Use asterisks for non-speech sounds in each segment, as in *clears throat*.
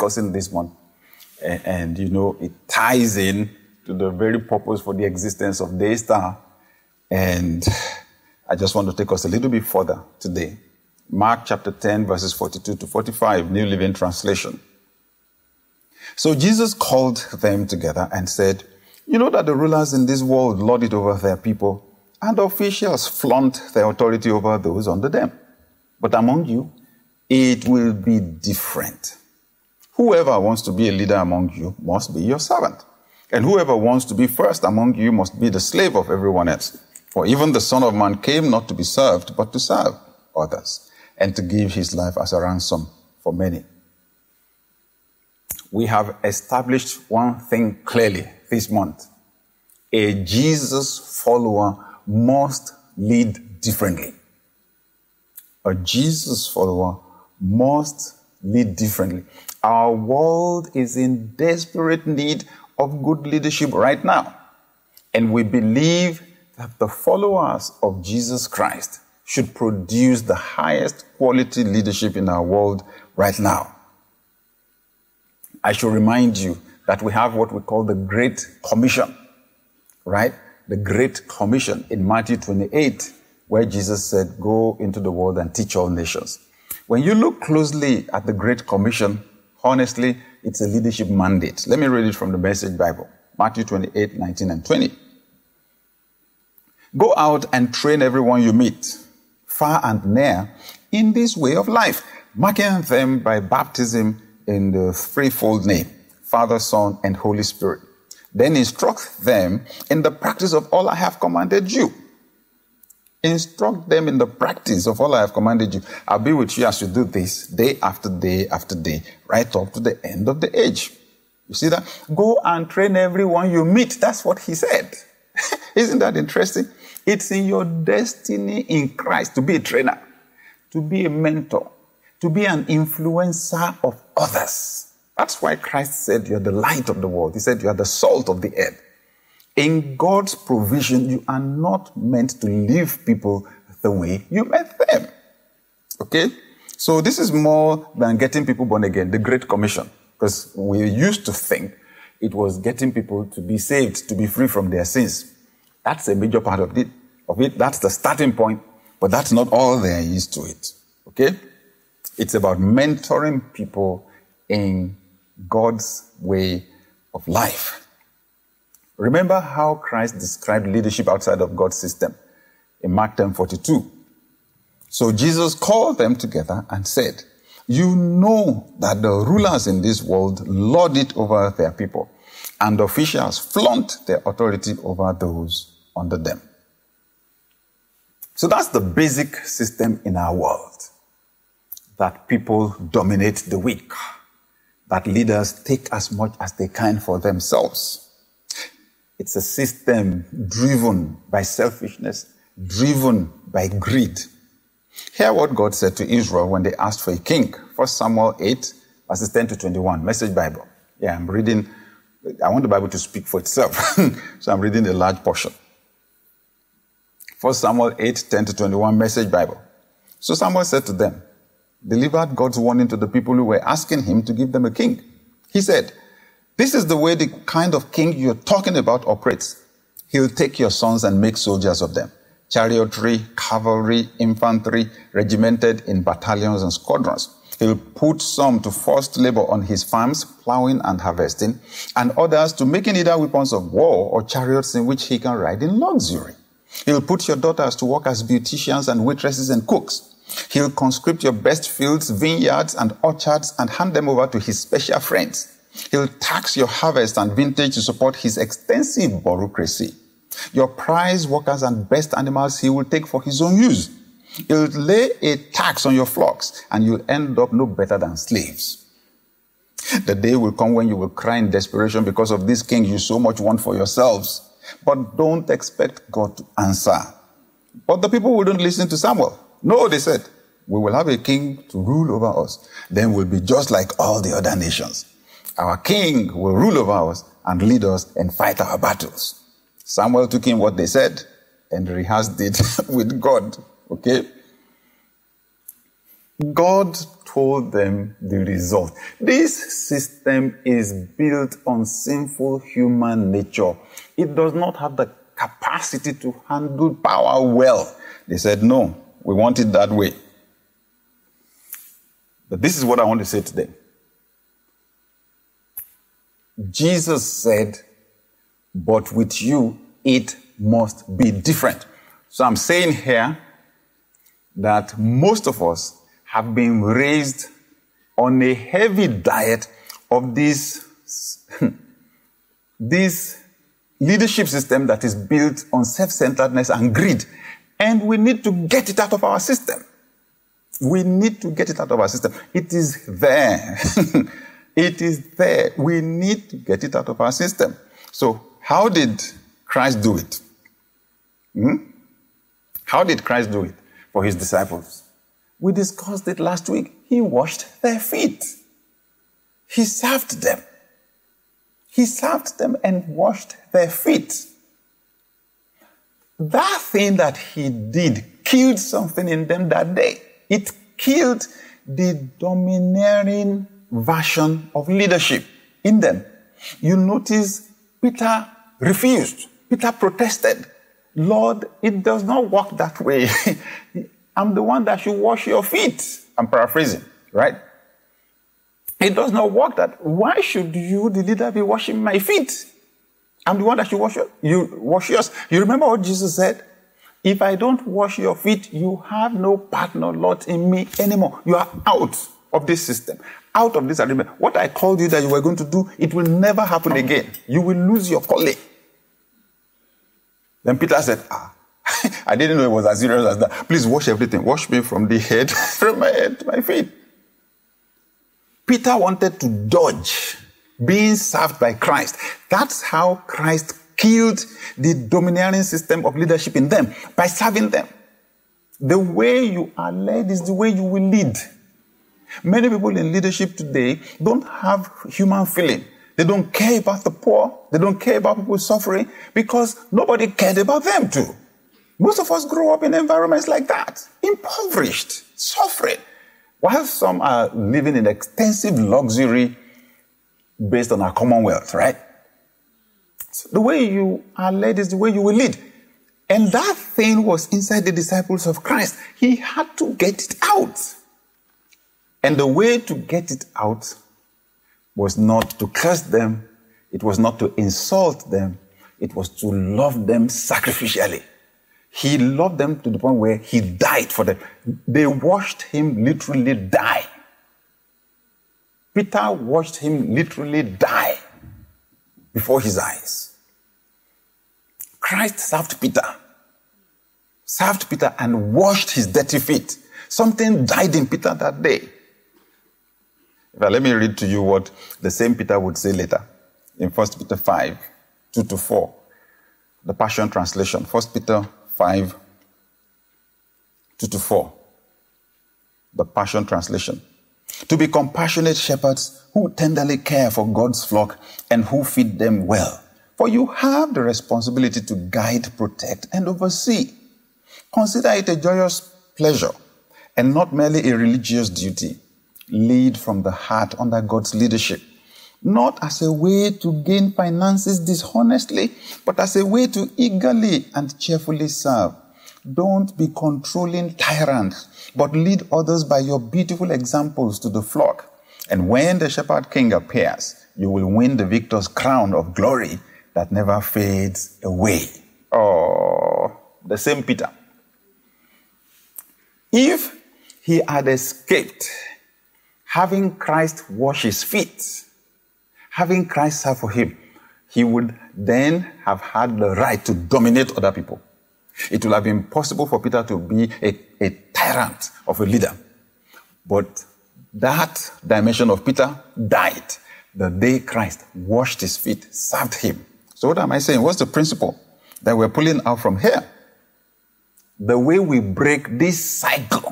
discussing this month. And, and, you know, it ties in to the very purpose for the existence of Daystar. And I just want to take us a little bit further today. Mark chapter 10, verses 42 to 45, New Living Translation. So Jesus called them together and said, You know that the rulers in this world lord it over their people, and officials flaunt their authority over those under them. But among you, it will be different. Whoever wants to be a leader among you must be your servant. And whoever wants to be first among you must be the slave of everyone else. For even the Son of Man came not to be served, but to serve others, and to give his life as a ransom for many. We have established one thing clearly this month. A Jesus follower must lead differently. A Jesus follower must lead differently. Our world is in desperate need of good leadership right now. And we believe that the followers of Jesus Christ should produce the highest quality leadership in our world right now. I should remind you that we have what we call the Great Commission, right? The Great Commission in Matthew 28, where Jesus said, Go into the world and teach all nations. When you look closely at the Great Commission, honestly, it's a leadership mandate. Let me read it from the Message Bible Matthew 28, 19, and 20. Go out and train everyone you meet, far and near, in this way of life, marking them by baptism in the threefold name Father, Son, and Holy Spirit. Then instruct them in the practice of all I have commanded you. Instruct them in the practice of all I have commanded you. I'll be with you as you do this day after day after day, right up to the end of the age. You see that? Go and train everyone you meet. That's what he said. *laughs* Isn't that interesting? It's in your destiny in Christ to be a trainer, to be a mentor, to be an influencer of others. That's why Christ said you're the light of the world. He said you are the salt of the earth. In God's provision, you are not meant to leave people the way you met them. Okay? So this is more than getting people born again, the Great Commission. Because we used to think it was getting people to be saved, to be free from their sins. That's a major part of it. Of it. That's the starting point, but that's not all there is to it. Okay? It's about mentoring people in God's way of life. Remember how Christ described leadership outside of God's system in Mark 10 42. So Jesus called them together and said, You know that the rulers in this world lord it over their people, and officials flaunt their authority over those under them. So that's the basic system in our world that people dominate the weak, that leaders take as much as they can for themselves it's a system driven by selfishness, driven by greed. Hear what God said to Israel when they asked for a king. 1 Samuel 8, verses 10 to 21, Message Bible. Yeah, I'm reading, I want the Bible to speak for itself. *laughs* so I'm reading a large portion. 1 Samuel 8, 10 to 21, Message Bible. So Samuel said to them, delivered God's warning to the people who were asking him to give them a king. He said, this is the way the kind of king you're talking about operates. He'll take your sons and make soldiers of them. Chariotry, cavalry, infantry, regimented in battalions and squadrons. He'll put some to forced labor on his farms, plowing and harvesting, and others to making either weapons of war or chariots in which he can ride in luxury. He'll put your daughters to work as beauticians and waitresses and cooks. He'll conscript your best fields, vineyards, and orchards and hand them over to his special friends. He'll tax your harvest and vintage to support his extensive bureaucracy. Your prize workers and best animals he will take for his own use. He'll lay a tax on your flocks and you'll end up no better than slaves. The day will come when you will cry in desperation because of this king you so much want for yourselves. But don't expect God to answer. But the people wouldn't listen to Samuel. No, they said, we will have a king to rule over us. Then we'll be just like all the other nations. Our king will rule over us and lead us and fight our battles. Samuel took in what they said and rehearsed it *laughs* with God. Okay? God told them the result. This system is built on sinful human nature. It does not have the capacity to handle power well. They said, no, we want it that way. But this is what I want to say today. Jesus said, but with you, it must be different. So I'm saying here that most of us have been raised on a heavy diet of this, *laughs* this leadership system that is built on self-centeredness and greed. And we need to get it out of our system. We need to get it out of our system. It is there. *laughs* it is there. We need to get it out of our system. So, how did Christ do it? Hmm? How did Christ do it for his disciples? We discussed it last week. He washed their feet. He served them. He served them and washed their feet. That thing that he did killed something in them that day. It killed the domineering version of leadership in them. You notice Peter refused. Peter protested. Lord, it does not work that way. *laughs* I'm the one that should wash your feet. I'm paraphrasing, right? It does not work that. Why should you, the leader, be washing my feet? I'm the one that should wash your, you wash yours. You remember what Jesus said? If I don't wash your feet, you have no partner lot in me anymore. You are out of this system, out of this agreement. What I called you that you were going to do, it will never happen again. You will lose your calling. Then Peter said, Ah, *laughs* I didn't know it was as serious as that. Please wash everything. Wash me from the head, *laughs* from my head to my feet. Peter wanted to dodge being served by Christ. That's how Christ killed the domineering system of leadership in them by serving them. The way you are led is the way you will lead. Many people in leadership today don't have human feeling. They don't care about the poor. They don't care about people suffering because nobody cared about them too. Most of us grow up in environments like that, impoverished, suffering, while some are living in extensive luxury based on our commonwealth, right? So the way you are led is the way you will lead. And that thing was inside the disciples of Christ. He had to get it out. And the way to get it out was not to curse them, it was not to insult them, it was to love them sacrificially. He loved them to the point where he died for them. They watched him literally die. Peter watched him literally die before his eyes. Christ served Peter, served Peter and washed his dirty feet. Something died in Peter that day. Let me read to you what the same Peter would say later in 1 Peter 5 2 to 4, the Passion Translation. 1 Peter 5 2 to 4, the Passion Translation to be compassionate shepherds who tenderly care for God's flock and who feed them well. For you have the responsibility to guide, protect, and oversee. Consider it a joyous pleasure and not merely a religious duty. Lead from the heart under God's leadership, not as a way to gain finances dishonestly, but as a way to eagerly and cheerfully serve. Don't be controlling tyrants but lead others by your beautiful examples to the flock. And when the shepherd king appears, you will win the victor's crown of glory that never fades away. Oh, the same Peter. If he had escaped having Christ wash his feet, having Christ serve for him, he would then have had the right to dominate other people. It would have been possible for Peter to be a, a tyrant of a leader. But that dimension of Peter died the day Christ washed his feet, served him. So, what am I saying? What's the principle that we're pulling out from here? The way we break this cycle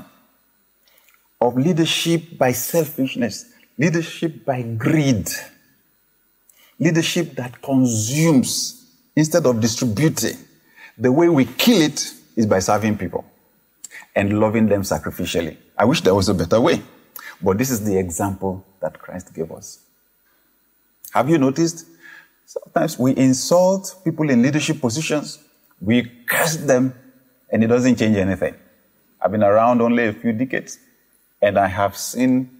of leadership by selfishness, leadership by greed, leadership that consumes instead of distributing. The way we kill it is by serving people and loving them sacrificially. I wish there was a better way. But this is the example that Christ gave us. Have you noticed? Sometimes we insult people in leadership positions, we curse them, and it doesn't change anything. I've been around only a few decades, and I have seen,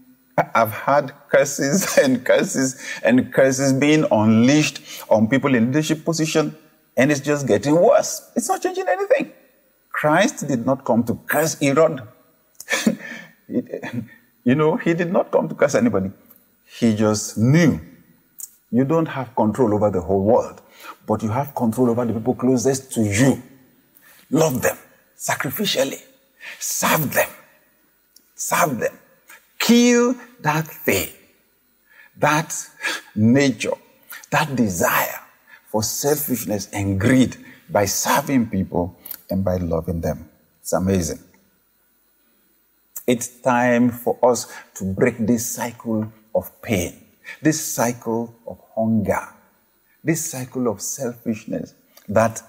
I've had curses *laughs* and curses and curses being unleashed on people in leadership position, and it's just getting worse. It's not changing anything. Christ did not come to curse Herod. *laughs* you know, he did not come to curse anybody. He just knew you don't have control over the whole world, but you have control over the people closest to you. Love them sacrificially. Serve them. Serve them. Kill that thing, that nature, that desire for selfishness and greed by serving people and by loving them. It's amazing. It's time for us to break this cycle of pain this cycle of hunger, this cycle of selfishness that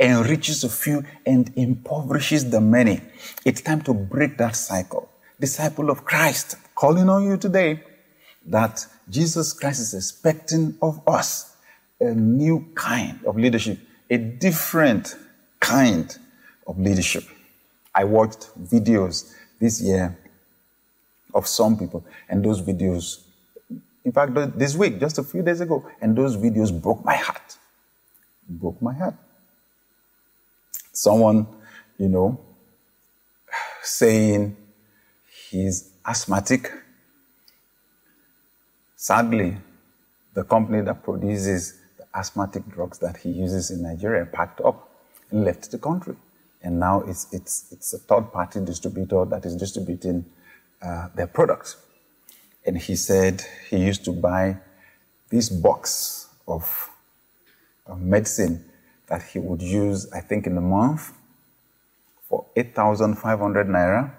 enriches a few and impoverishes the many. It's time to break that cycle. Disciple of Christ, calling on you today that Jesus Christ is expecting of us a new kind of leadership, a different kind of leadership. I watched videos this year of some people, and those videos in fact, this week, just a few days ago, and those videos broke my heart. Broke my heart. Someone, you know, saying he's asthmatic. Sadly, the company that produces the asthmatic drugs that he uses in Nigeria packed up and left the country. And now it's, it's, it's a third party distributor that is distributing uh, their products. And he said he used to buy this box of, of medicine that he would use, I think, in a month for 8,500 naira.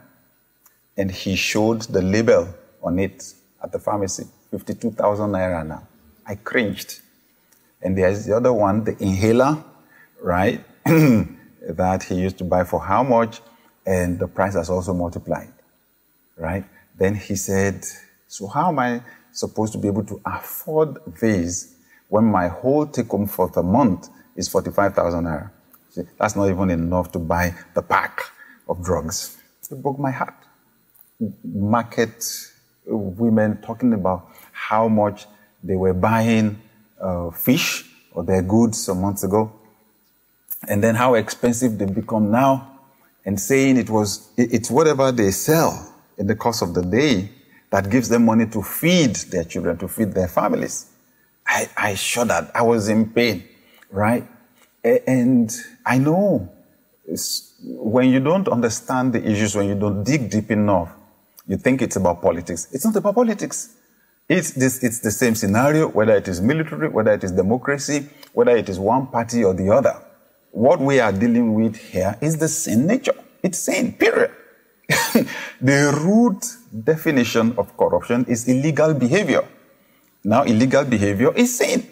And he showed the label on it at the pharmacy 52,000 naira now. I cringed. And there's the other one, the inhaler, right? *clears throat* that he used to buy for how much? And the price has also multiplied, right? Then he said so how am I supposed to be able to afford this when my whole take home for the month is 45,000 naira? That's not even enough to buy the pack of drugs. It broke my heart. Market women talking about how much they were buying uh, fish or their goods some months ago, and then how expensive they become now, and saying it was it's whatever they sell in the course of the day that gives them money to feed their children, to feed their families. I, I shuddered. I was in pain, right? And I know when you don't understand the issues, when you don't dig deep enough, you think it's about politics. It's not about politics. It's, this, it's the same scenario, whether it is military, whether it is democracy, whether it is one party or the other. What we are dealing with here is the same nature. It's same, period. *laughs* the root definition of corruption is illegal behavior. Now, illegal behavior is sin.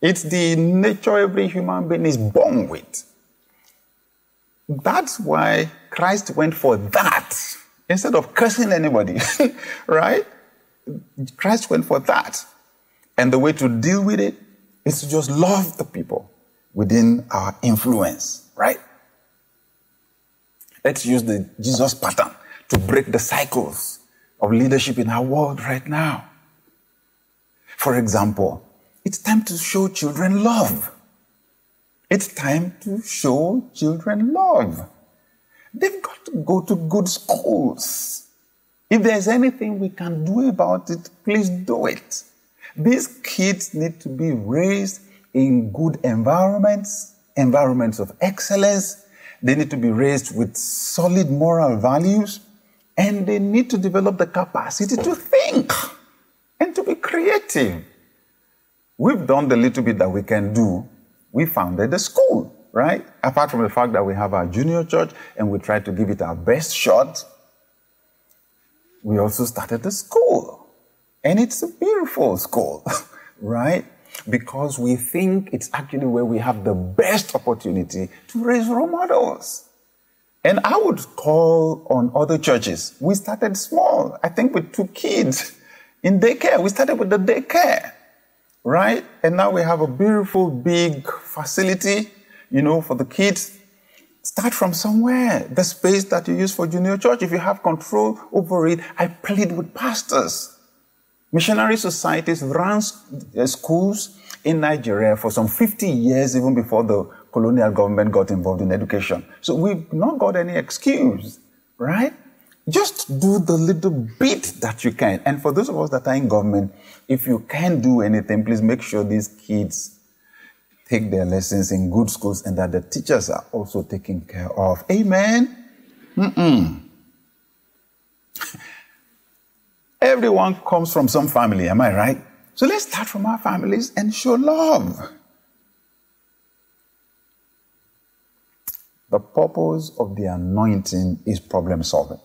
It's the nature every human being is born with. That's why Christ went for that instead of cursing anybody, *laughs* right? Christ went for that. And the way to deal with it is to just love the people within our influence, right? Let's use the Jesus pattern to break the cycles of leadership in our world right now. For example, it's time to show children love. It's time to show children love. They've got to go to good schools. If there's anything we can do about it, please do it. These kids need to be raised in good environments, environments of excellence. They need to be raised with solid moral values and they need to develop the capacity to think and to be creative. We've done the little bit that we can do. We founded a school, right? Apart from the fact that we have our junior church and we try to give it our best shot, we also started a school. And it's a beautiful school, *laughs* right? Because we think it's actually where we have the best opportunity to raise role models. And I would call on other churches. We started small. I think with two kids in daycare. We started with the daycare, right? And now we have a beautiful big facility, you know, for the kids. Start from somewhere. The space that you use for junior church, if you have control over it, I plead with pastors. Missionary societies ran uh, schools in Nigeria for some 50 years, even before the colonial government got involved in education. So we've not got any excuse, right? Just do the little bit that you can. And for those of us that are in government, if you can't do anything, please make sure these kids take their lessons in good schools and that the teachers are also taken care of. Amen? Mm-mm. *laughs* Everyone comes from some family, am I right? So let's start from our families and show love. The purpose of the anointing is problem solving.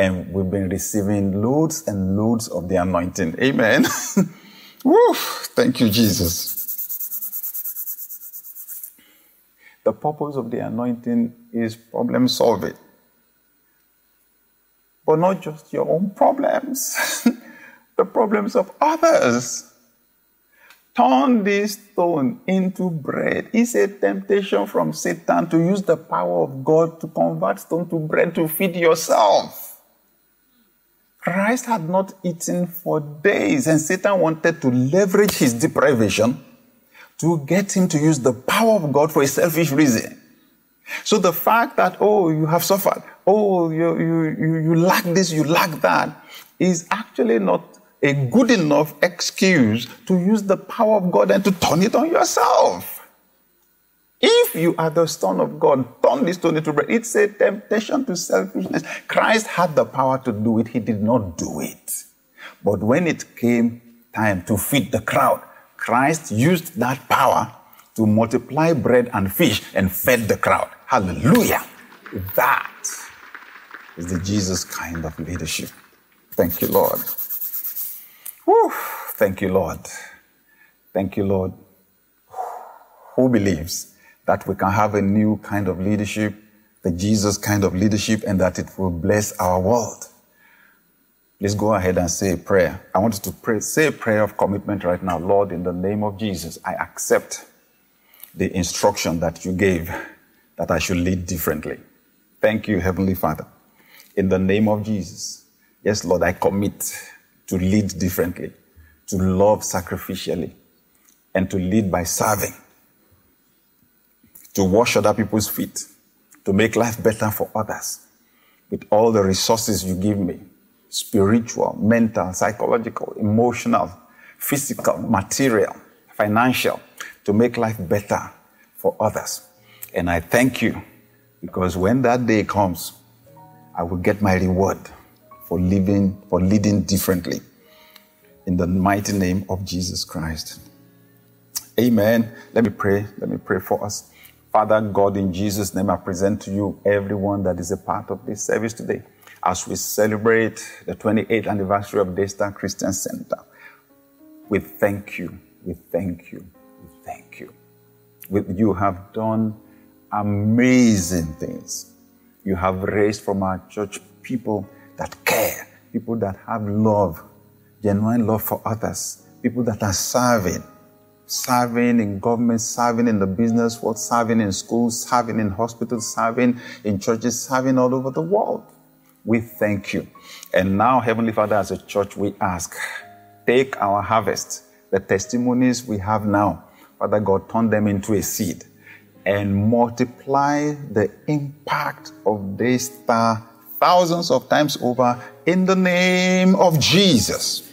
And we've been receiving loads and loads of the anointing. Amen. *laughs* Woo! Thank you, Jesus. The purpose of the anointing is problem solving. But not just your own problems, *laughs* the problems of others. Turn this stone into bread. It's a temptation from Satan to use the power of God to convert stone to bread to feed yourself. Christ had not eaten for days, and Satan wanted to leverage his deprivation to get him to use the power of God for a selfish reason. So the fact that, oh, you have suffered, oh, you, you, you, you lack this, you lack that, is actually not a good enough excuse to use the power of God and to turn it on yourself. If you are the Son of God, turn this stone into bread. It's a temptation to selfishness. Christ had the power to do it, he did not do it. But when it came time to feed the crowd, Christ used that power to multiply bread and fish and fed the crowd. Hallelujah. That is the Jesus kind of leadership. Thank you, Lord. Whew. Thank you, Lord. Thank you, Lord. Who believes that we can have a new kind of leadership, the Jesus kind of leadership, and that it will bless our world? Let's go ahead and say a prayer. I want you to pray, say a prayer of commitment right now. Lord, in the name of Jesus, I accept the instruction that you gave that I should lead differently. Thank you, Heavenly Father. In the name of Jesus. Yes, Lord, I commit to lead differently, to love sacrificially, and to lead by serving, to wash other people's feet, to make life better for others with all the resources you give me spiritual, mental, psychological, emotional, physical, material, financial to make life better for others. And I thank you because when that day comes, I will get my reward for living, for leading differently. In the mighty name of Jesus Christ. Amen. Let me pray. Let me pray for us. Father God, in Jesus' name, I present to you everyone that is a part of this service today as we celebrate the 28th anniversary of Daystar Christian Center. We thank you. We thank you. We thank you. you have done amazing things. You have raised from our church people that care, people that have love, genuine love for others, people that are serving, serving in government, serving in the business world, serving in schools, serving in hospitals, serving in churches, serving all over the world. We thank you. And now, Heavenly Father, as a church, we ask, take our harvest, the testimonies we have now, Father God, turn them into a seed and multiply the impact of Daystar thousands of times over in the name of Jesus.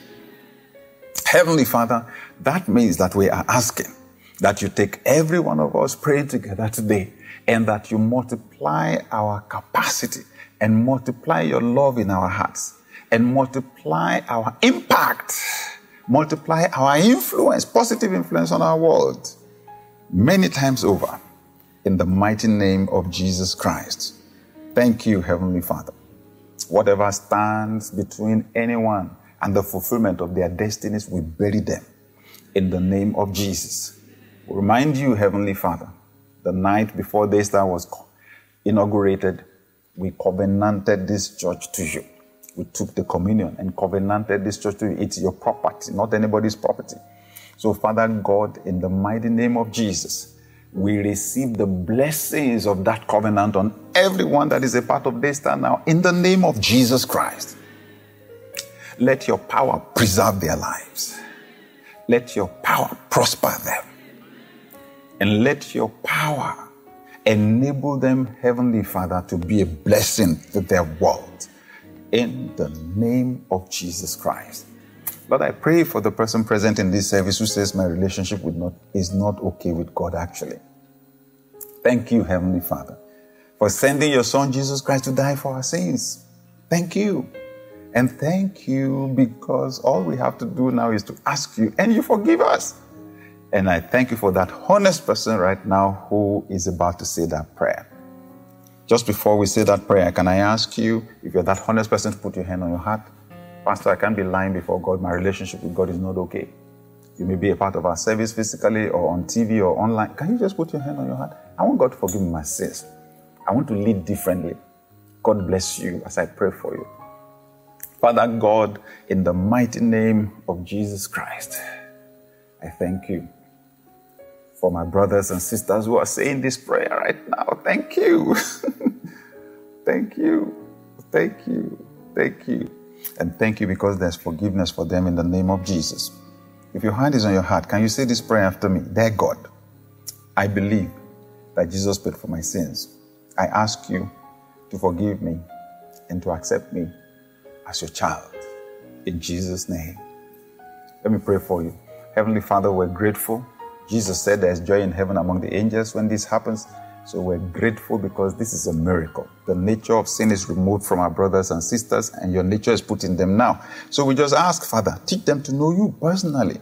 Heavenly Father, that means that we are asking that you take every one of us praying together today and that you multiply our capacity and multiply your love in our hearts and multiply our impact, multiply our influence, positive influence on our world many times over in the mighty name of Jesus Christ. Thank you, Heavenly Father whatever stands between anyone and the fulfillment of their destinies, we bury them in the name of Jesus. Remind you, Heavenly Father, the night before this Daystar was inaugurated, we covenanted this church to you. We took the communion and covenanted this church to you. It's your property, not anybody's property. So, Father God, in the mighty name of Jesus, we receive the blessings of that covenant on everyone that is a part of this time now in the name of Jesus Christ. Let your power preserve their lives. Let your power prosper them. And let your power enable them, Heavenly Father, to be a blessing to their world. In the name of Jesus Christ. Lord, I pray for the person present in this service who says my relationship with not, is not okay with God actually. Thank you, Heavenly Father, for sending your Son Jesus Christ to die for our sins. Thank you. And thank you because all we have to do now is to ask you and you forgive us. And I thank you for that honest person right now who is about to say that prayer. Just before we say that prayer, can I ask you, if you're that honest person, to put your hand on your heart? Pastor, I can't be lying before God. My relationship with God is not okay. You may be a part of our service physically or on TV or online. Can you just put your hand on your heart? I want God to forgive me my sins. I want to lead differently. God bless you as I pray for you. Father God, in the mighty name of Jesus Christ, I thank you for my brothers and sisters who are saying this prayer right now. Thank you. *laughs* thank you. Thank you. Thank you. And thank you because there's forgiveness for them in the name of Jesus. If your hand is on your heart, can you say this prayer after me? Dear God, I believe that Jesus paid for my sins. I ask you to forgive me and to accept me as your child. In Jesus' name. Let me pray for you. Heavenly Father, we're grateful. Jesus said there's joy in heaven among the angels when this happens. So we're grateful because this is a miracle. The nature of sin is removed from our brothers and sisters, and your nature is put in them now. So we just ask, Father, teach them to know you personally.